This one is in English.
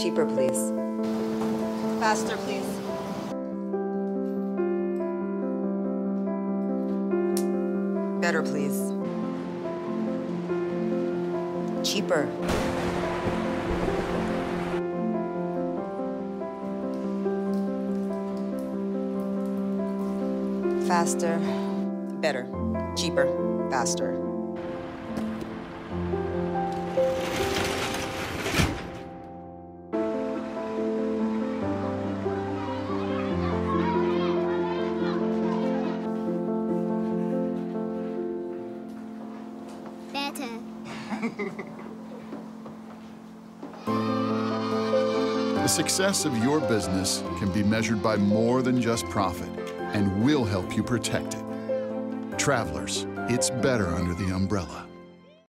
Cheaper, please. Faster, please. Better, please. Cheaper. Faster. Better. Cheaper. Faster. Better. The success of your business can be measured by more than just profit, and we'll help you protect it. Travelers, it's better under the umbrella.